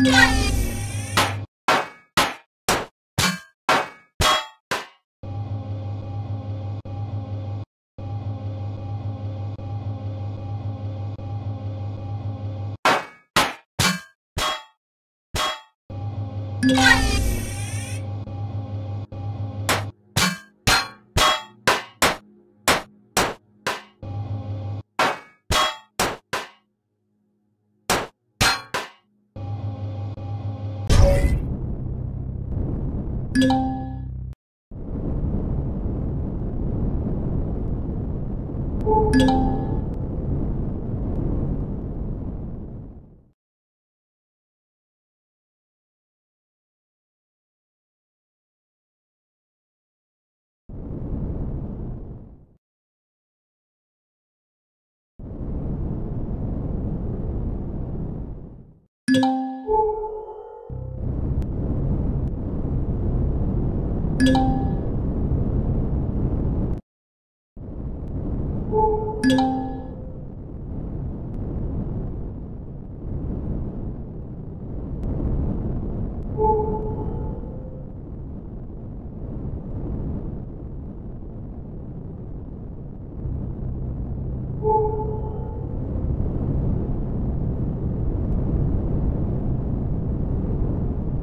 What? you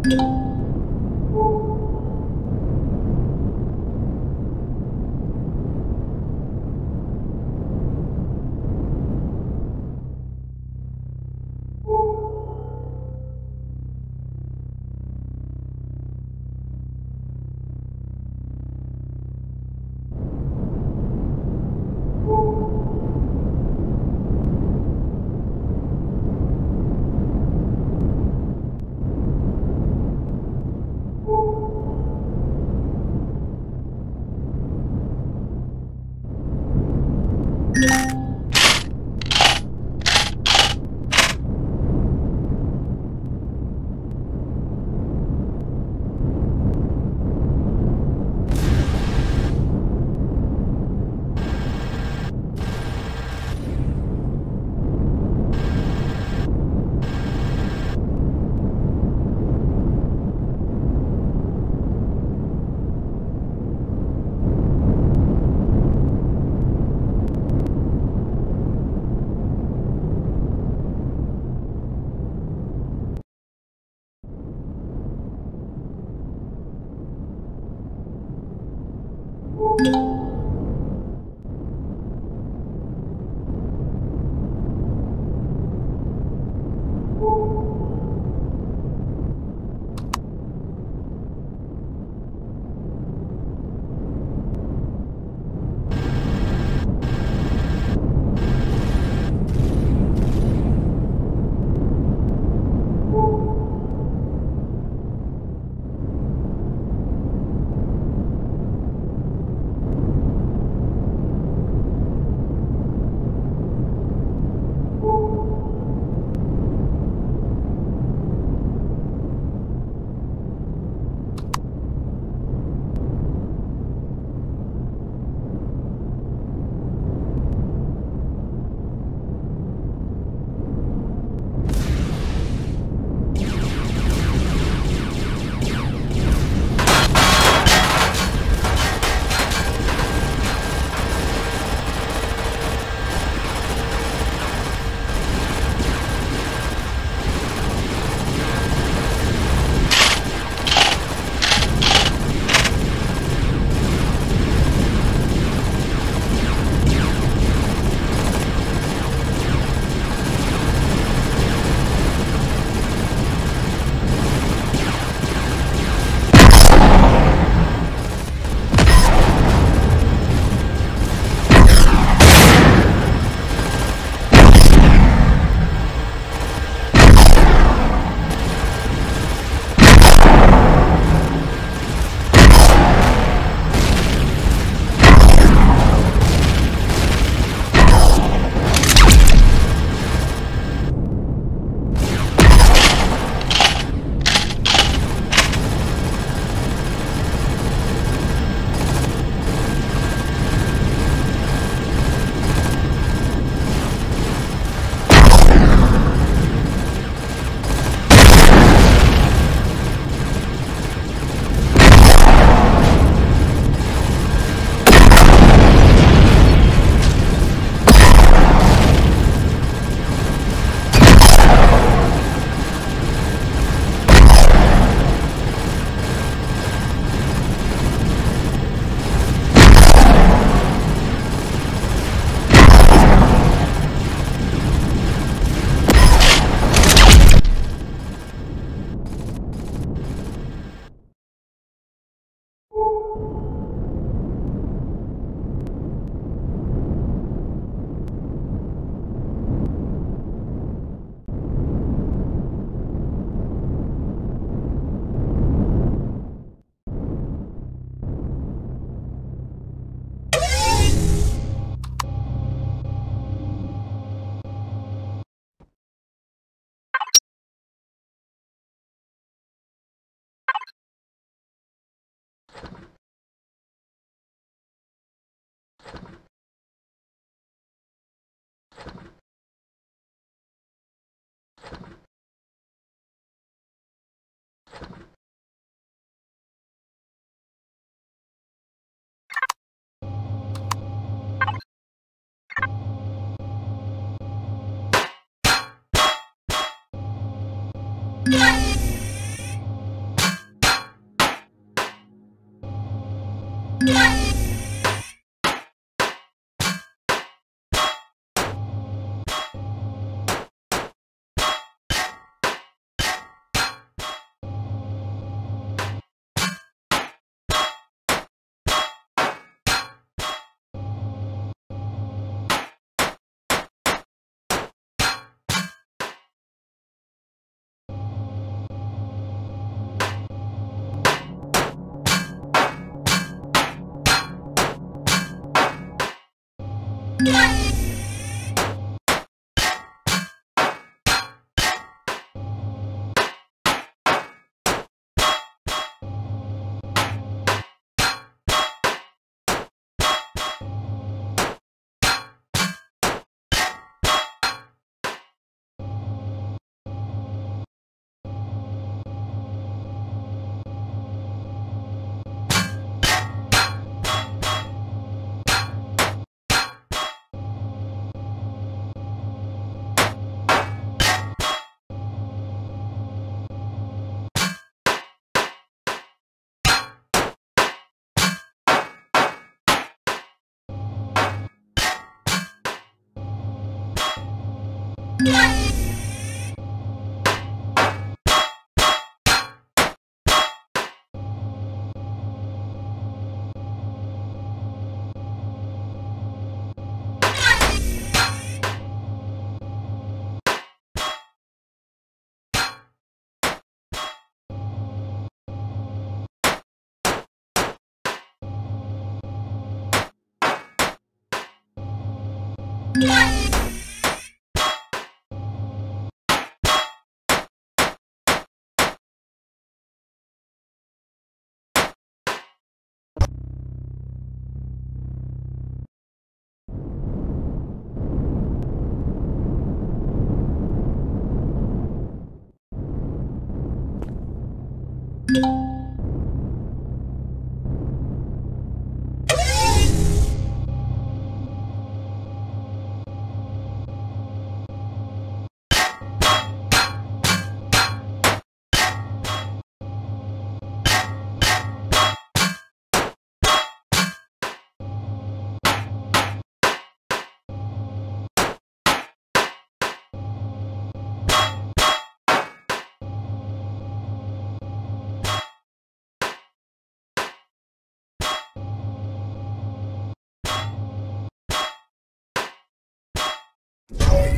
thank you Yeah. Yeah. What? you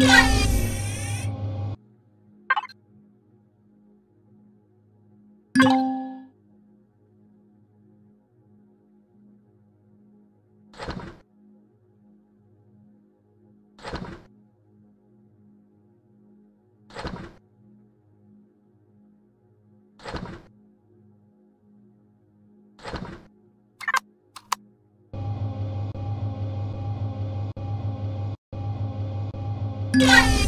What? you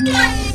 What?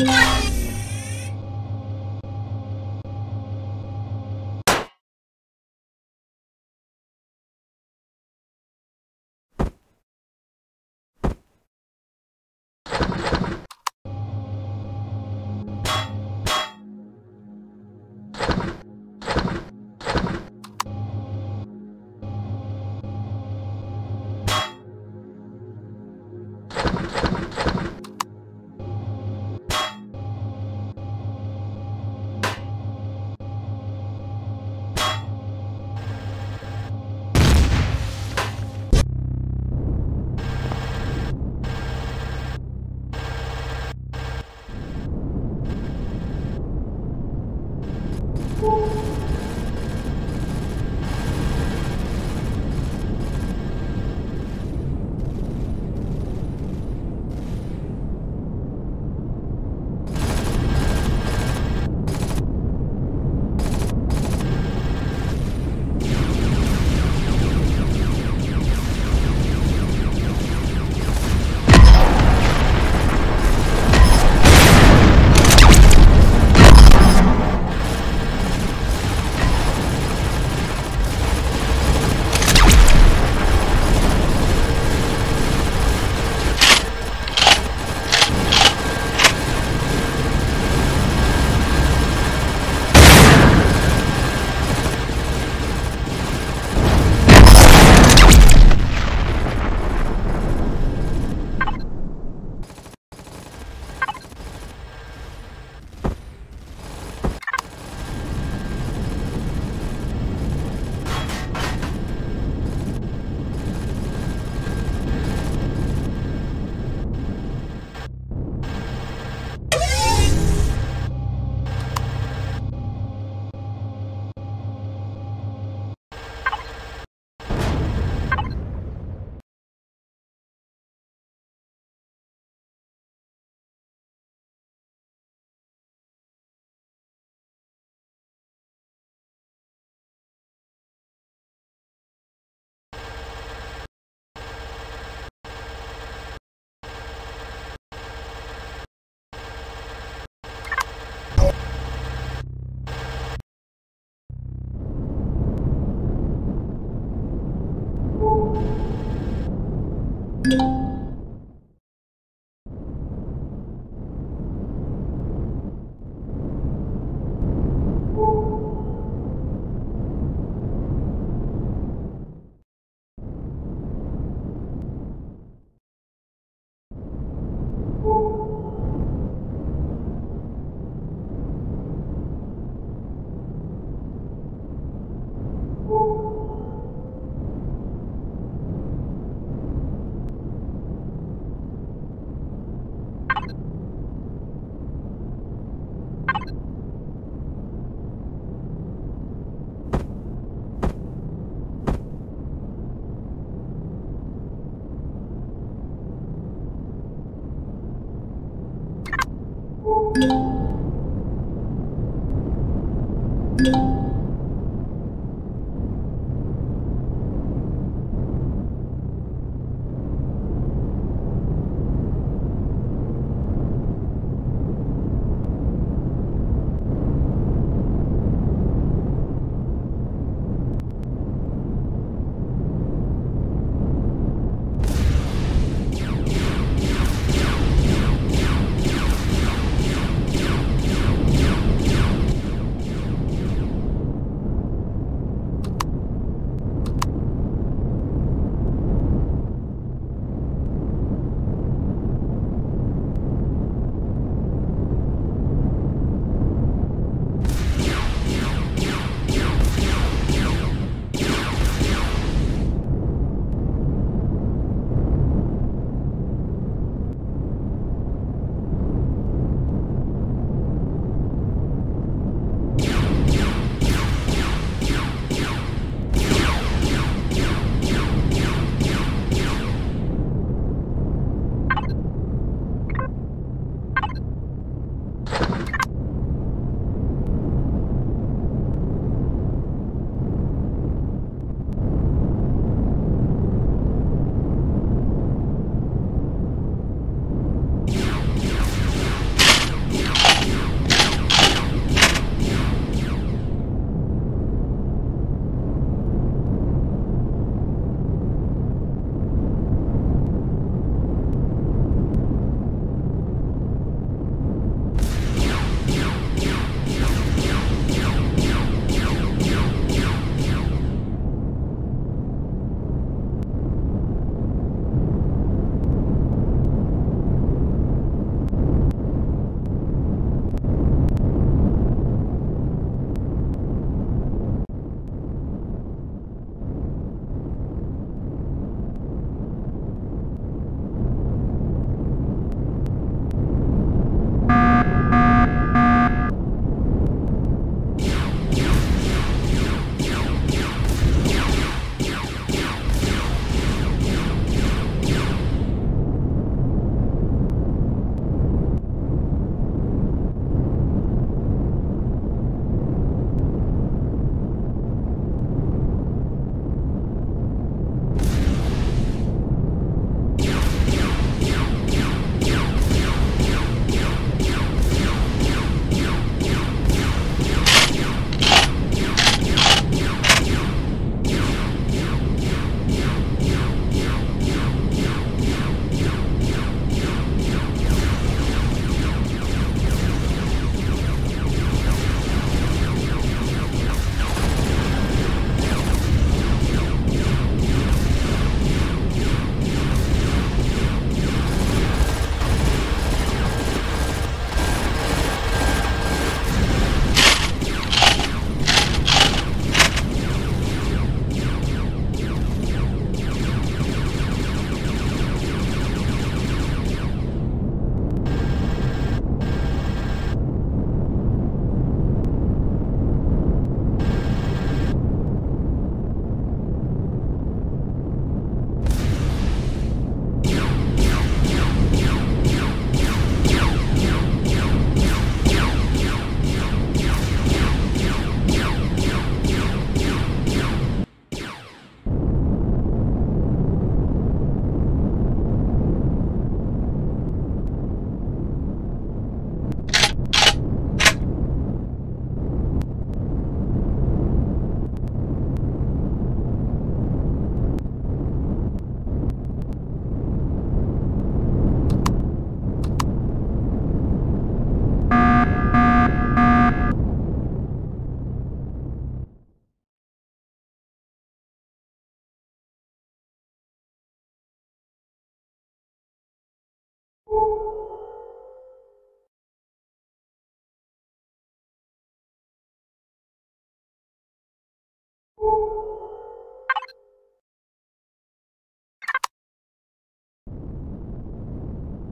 you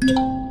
you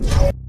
you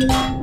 Thank you.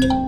thank you